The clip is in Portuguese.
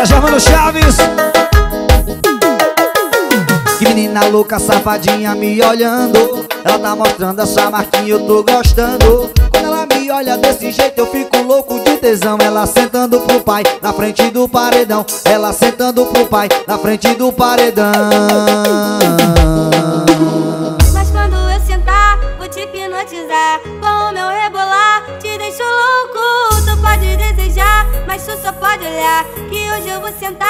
Bora, Germano Chaves. Que menina louca, safadinha me olhando. Ela tá mostrando essa marquinha, eu tô gostando. Quando ela me olha desse jeito, eu fico louco de tesão. Ela sentando pro pai, na frente do paredão. Ela sentando pro pai, na frente do paredão. Mas quando eu sentar, vou te hipnotizar. Com o meu rebolar, te deixo louco. Tu pode desejar, mas tu só pode olhar Que hoje eu vou sentar,